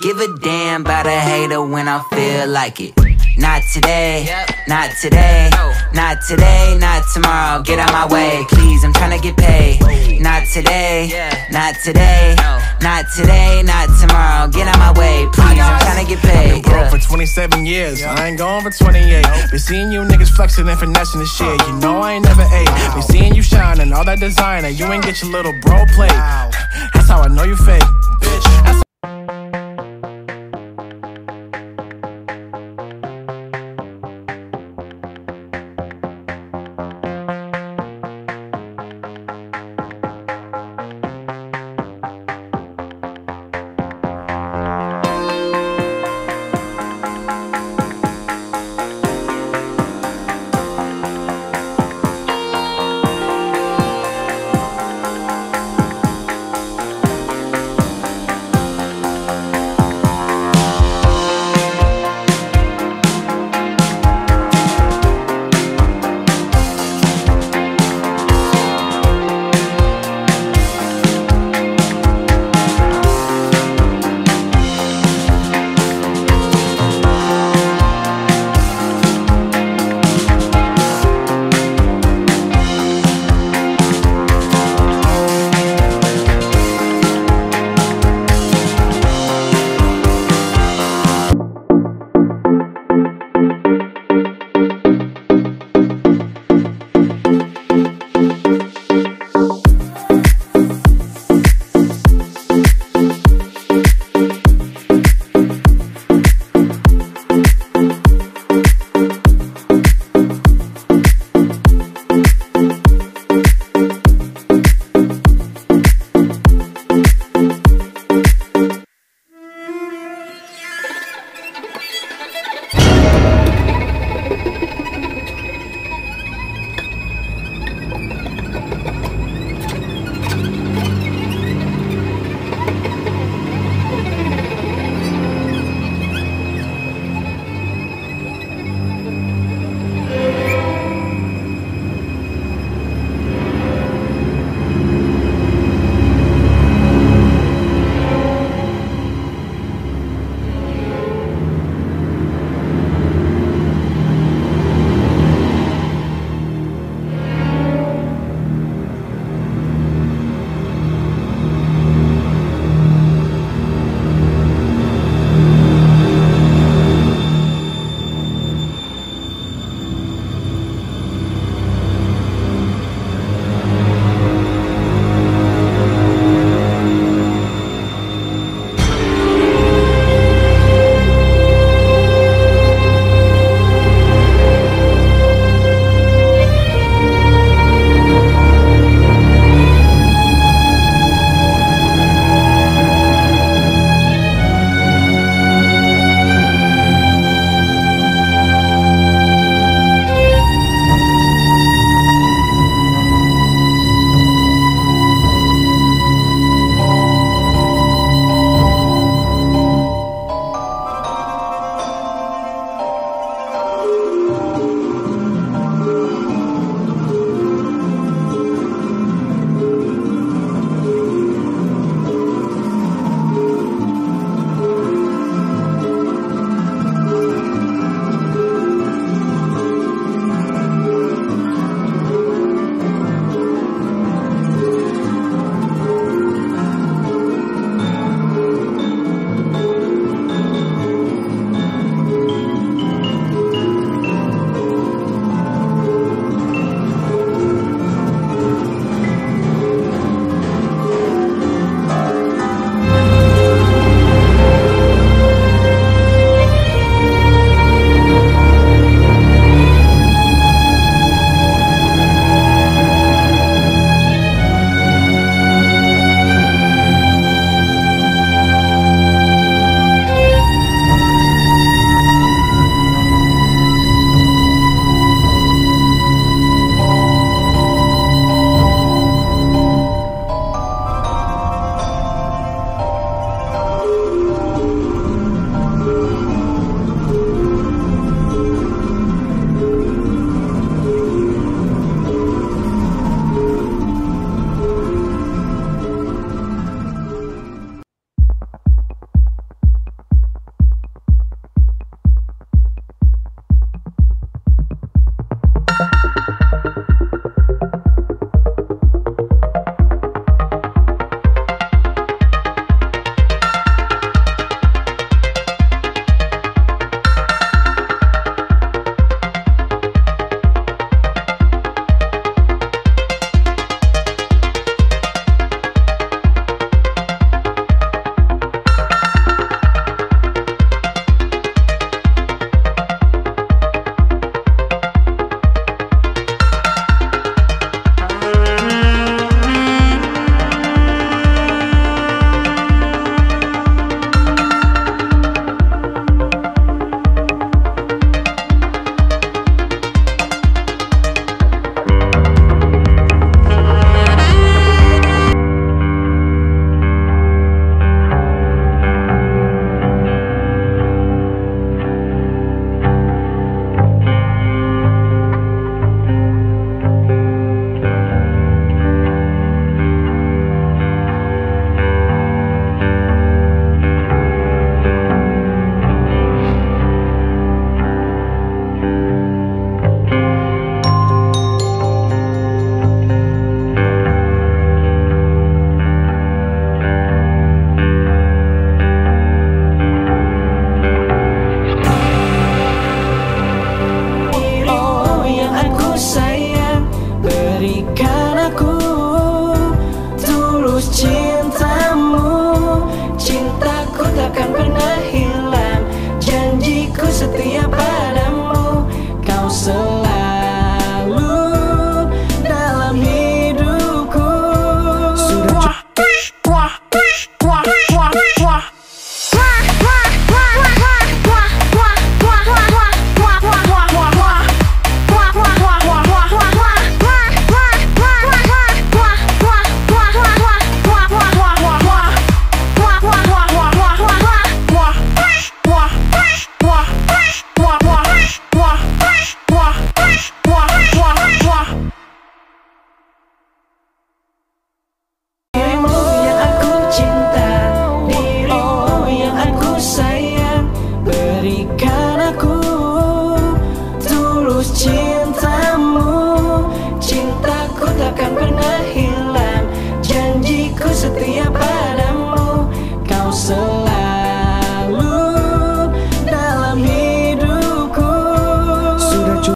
give a damn about a hater when I feel like it. Not today, not today, not today, not tomorrow. Get out my way, please. I'm trying to get paid. Not today, not today, not today, not tomorrow. Get out my way, please. I'm trying to get paid. Been Broke for 27 years, I ain't going for 28. Been seeing you niggas flexing and finessing this shit. You know I ain't never ate. Been seeing you shining, all that designer. You ain't get your little bro plate. That's how I know you fake. Bitch,